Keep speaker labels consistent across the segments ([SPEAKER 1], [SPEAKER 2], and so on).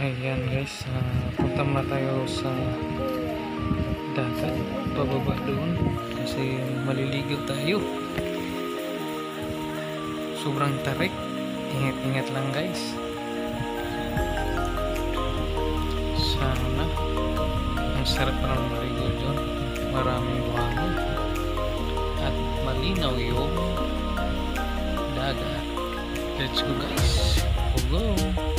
[SPEAKER 1] Ayan guys, uh, punta muna tayo sa dagat, pababa doon kasi maliligaw tayo. Sobrang tarik. Ingat-ingat lang guys. Sana ang sarap ng maligaw doon. Maraming buhangin at malinaw yung dagat. Let's go guys. Go go!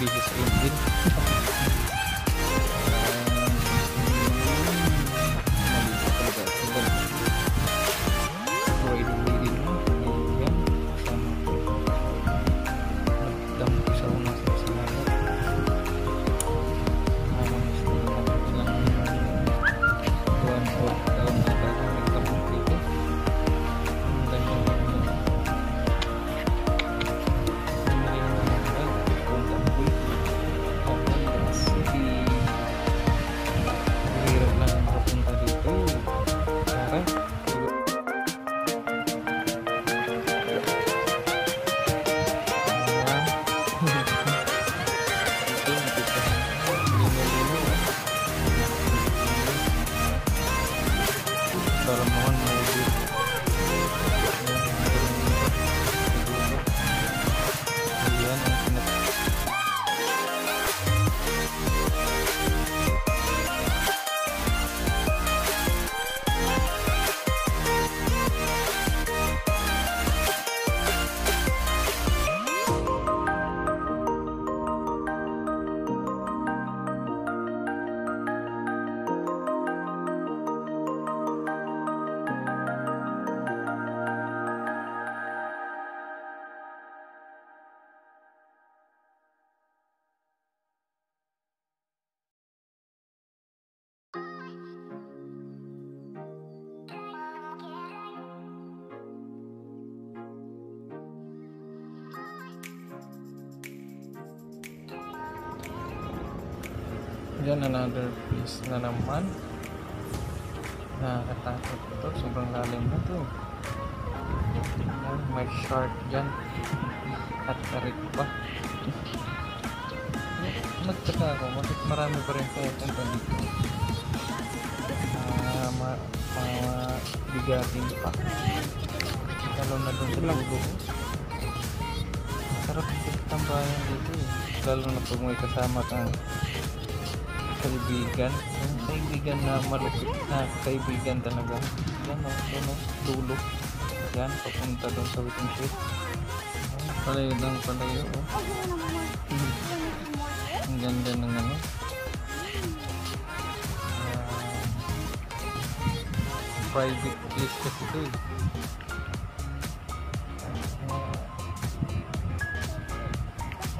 [SPEAKER 1] be his engine. Yan another piece na naman. Nakakatakot ito. Sobrang lalim na to. Yan, may shark dyan. At tarik pa. Nagtaka ako, bakit marami pa rin pupunta dito? Ah, ma mga bigatin pa. Lalo na doon sa lago. Sarap tambayan dito eh. Lalo na pag may kasama kang kaibigan. Yung kaibigan na malupit na kaibigan talaga. Yan o, yan o, dulo. Yan, papunta doon sa waiting shed palayo ng palayo o Hmm. ang ganda ng ano. Ah, private place kasi ito eh.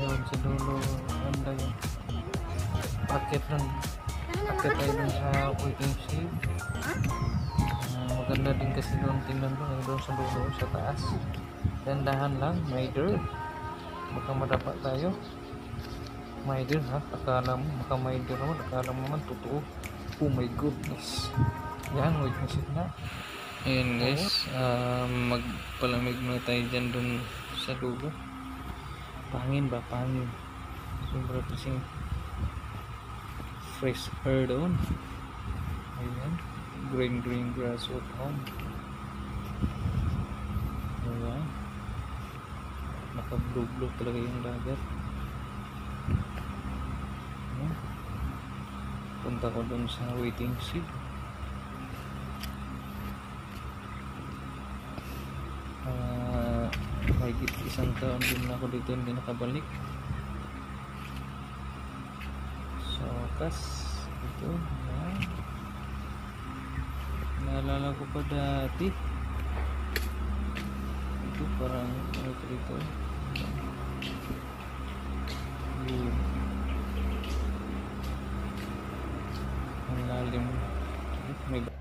[SPEAKER 1] Yun sa dulo ganda yun packet nun? Packet tayo dun sa waiting shed Ah, maganda din kasi doon tingnan doon eh, doon sa dulo sa taas. Dandahan lang may dirt. Baka madapa tayo. May dirt ha? Akala mo baka may dirt naman. Akala mo naman totoo. Oh my goodness. Yan waiting shed na. Ayan guys, ah, magpalamig muna tayo dyan dun sa dulo. Pangin ba? Pangin. Sobra kasing fresh air doon. Ayan. Green green grass out on. Ayan. Naka blue blue talaga yung dagat. Ayan. Punta ko doon sa waiting shed. Ah, mahigit isang taon din ako dito hindi nakabalik. So, wakas. Ito. Ayan. Naalala ko pa dati. Ito parang ano ito dito. Yun. ilalim. May